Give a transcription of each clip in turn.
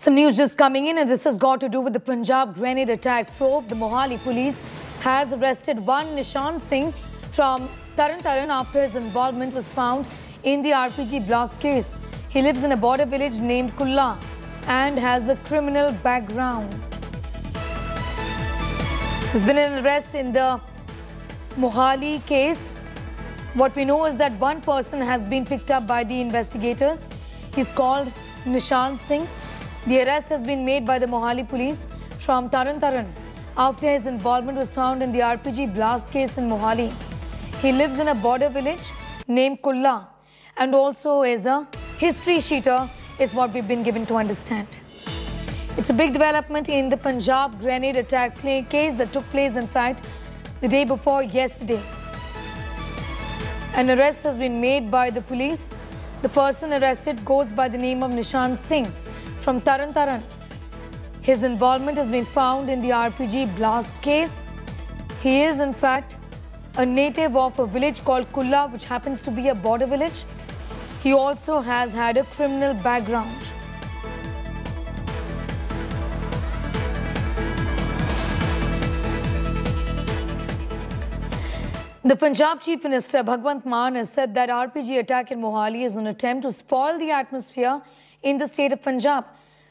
Some news just coming in, and this has got to do with the Punjab grenade attack probe. The Mohali police has arrested one Nishan Singh from Tarn Taran after his involvement was found in the RPG blast case. He lives in a border village named Kulla and has a criminal background. There's been an arrest in the Mohali case. What we know is that one person has been picked up by the investigators. He's called Nishan Singh. The arrest has been made by the Mohali police from Tarn Taran after his involvement was found in the RPG blast case in Mohali. He lives in a border village named Kulla and also is a history sheeter is what we've been given to understand. It's a big development in the Punjab grenade attack case that took place in fact the day before yesterday. An arrest has been made by the police. The person arrested goes by the name of Nishan Singh from Tarn Taran. His involvement has been found in the RPG blast case. He is in fact a native of a village called Kulla which happens to be a border village. He also has had a criminal background. The Punjab Chief Minister Bhagwant Mann has said that RPG attack in Mohali is an attempt to spoil the atmosphere in the state of Punjab.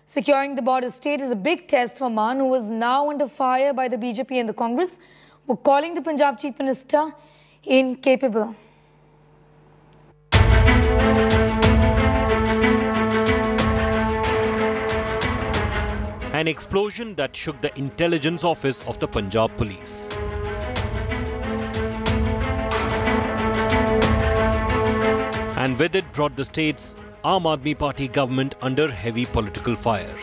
Securing the border state is a big test for Mann, who is now under fire by the BJP and the Congress, who are calling the Punjab Chief Minister incapable. An explosion that shook the intelligence office of the Punjab police. And with it brought the state's Aam Aadmi Party government under heavy political fire.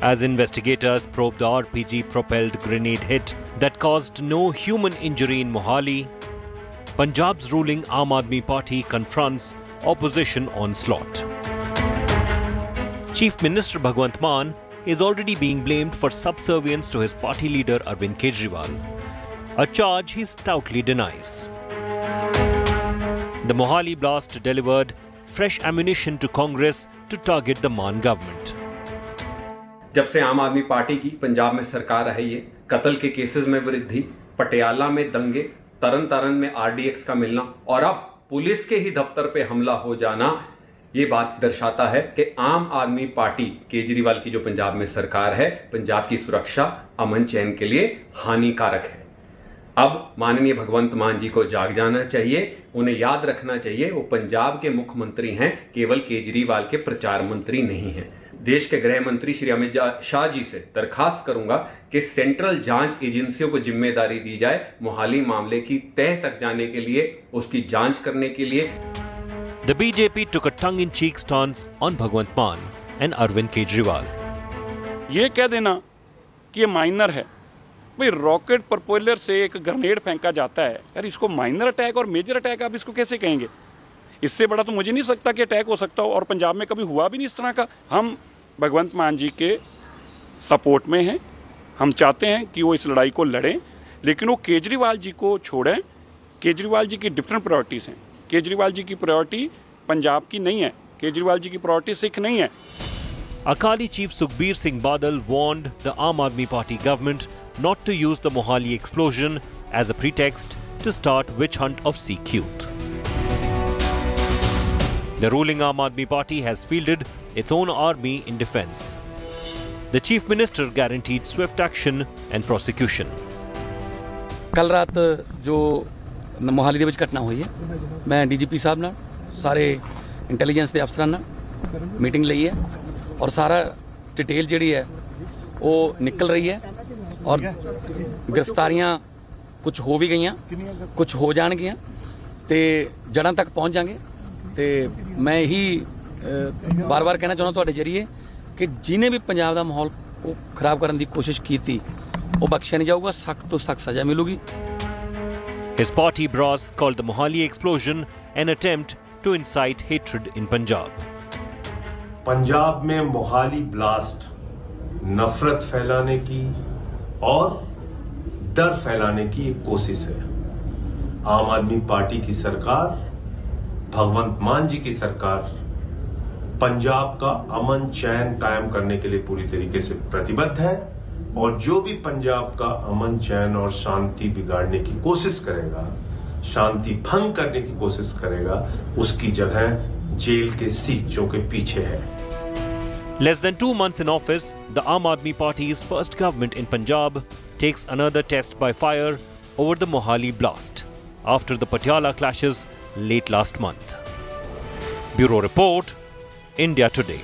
As investigators probe the RPG propelled grenade hit that caused no human injury in Mohali, Punjab's ruling Aam Aadmi Party confronts opposition onslaught. Chief Minister Bhagwant Mann is already being blamed for subservience to his party leader Arvind Kejriwal, a charge he stoutly denies. The Mohali blast delivered fresh ammunition to Congress to target the Mann government. जब से आम Aadmi party की पंजाब में सरकार है, कत्ल के cases में वृद्धि, पटियाला में दंगे तरन तारन में आरडीएक्स का मिलना और अब पुलिस के ही दफ्तर पे हमला हो जाना, ये बात दर्शाता है कि आम आदमी पार्टी केजरीवाल की जो पंजाब में सरकार है, पंजाब की सुरक्षा अमन चैन के लिए हानिकारक है अब माननीय भगवंत मान जी को जाग जाना चाहिए उन्हें याद रखना चाहिए वो पंजाब के मुख्यमंत्री हैं केवल केजरीवाल के प्रचार मंत्री नहीं हैं। देश के गृह मंत्री श्री अमित शाह जी से दरखास्त करूँगा कि सेंट्रल जाँच एजेंसियों को ज़िम्मेदारी दी जाए मोहाली मामले की तह तक जाने के लिए उसकी जाँच करने के लिए। The BJP took a tongue-in-cheek stance on Bhagwant Mann and Arvind Kejriwal. ये कह देना कि ये माइनर है। भाई, रॉकेट प्रपोलर से एक ग्रनेड फेंका जाता है। यार, इसको माइनर अटैक और मेजर अटैक, आप इसको कैसे कहेंगे? इससे बड़ा तो मुझे नहीं सकता कि अटैक हो सकता हो, और पंजाब में कभी हुआ भी नहीं इस तरह का। हम भगवंत मान जी के सपोर्ट में हैं। हम चाहते हैं कि वो इस लड़ाई को लड़ें, लेकिन वो केजरीवाल जी को छोड़ें। केजरीवाल जी की डिफरेंट प्रायोरिटीज़ हैं। केजरीवाल जी की प्रायोरिटी पंजाब की नहीं है। केजरीवाल जी की प्रायोरिटी सिख नहीं है। Akali Chief Sukhbir Singh Badal warned the Aam Aadmi Party government not to use the Mohali explosion as a pretext to start witch hunt of Sikh youth. The ruling Aam Aadmi Party has fielded its own army in defense. The Chief Minister guaranteed swift action and prosecution. ਕੱਲ ਰਾਤ ਜੋ ਨ- ਮੋਹਾਲੀ ਦੇ ਵਿੱਚ ਘਟਨਾ ਹੋਈ ਹੈ ਮੈਂ ਡੀਜੀਪੀ ਸਾਹਿਬ ਨਾਲ ਸਾਰੇ ਇੰਟੈਲੀਜੈਂਸ ਦੇ ਅਫਸਰਾਂ ਨਾਲ ਮੀਟਿੰਗ ਲਈ ਹੈ ਔਰ ਸਾਰਾ ਡਿਟੇਲ ਜਿਹੜੀ ਹੈ ਉਹ ਨਿਕਲ ਰਹੀ ਹੈ ਔਰ ਗ੍ਰਿਫਤਾਰੀਆਂ ਕੁਝ ਹੋ ਵੀ ਗਈਆਂ ਕੁਝ ਹੋ ਜਾਣਗੀਆਂ ਤੇ ਜੜਾਂ ਤੱਕ ਪਹੁੰਚ ਜਾਾਂਗੇ ਤੇ ਮੈਂ ਇਹੀ ਬਾਰ-ਬਾਰ ਕਹਿਣਾ ਚਾਹੁੰਦਾ ਤੁਹਾਡੇ ਜਰੀਏ ਕਿ ਜਿਨੇ ਵੀ ਪੰਜਾਬ ਦਾ ਮਾਹੌਲ ਉਹ ਖਰਾਬ ਕਰਨ ਦੀ ਕੋਸ਼ਿਸ਼ ਕੀਤੀ ਉਹ ਬਖਸ਼ਿਆ ਨਹੀਂ ਜਾਊਗਾ ਸਖਤ ਤੋਂ ਸਖਤ ਸਜ਼ਾ ਮਿਲੂਗੀ His party brass called the Mohali explosion an attempt to incite hatred in Punjab. Punjab में मोहाली ब्लास्ट नफरत फैलाने की और डर फैलाने की एक कोशिश है। आम आदमी पार्टी की सरकार, भगवंत मान जी की सरकार, पंजाब का अमन चैन कायम करने के लिए पूरी तरीके से प्रतिबद्ध है और जो भी पंजाब का अमन चैन और शांति बिगाड़ने की कोशिश करेगा, शांति भंग करने की कोशिश करेगा, उसकी जगह जेल के सीचों के पीछे है। Less than two months in office, the Aam Aadmi Party's first government in Punjab takes another test by fire over the Mohali blast after the Patiala clashes late last month. Bureau Report, India Today.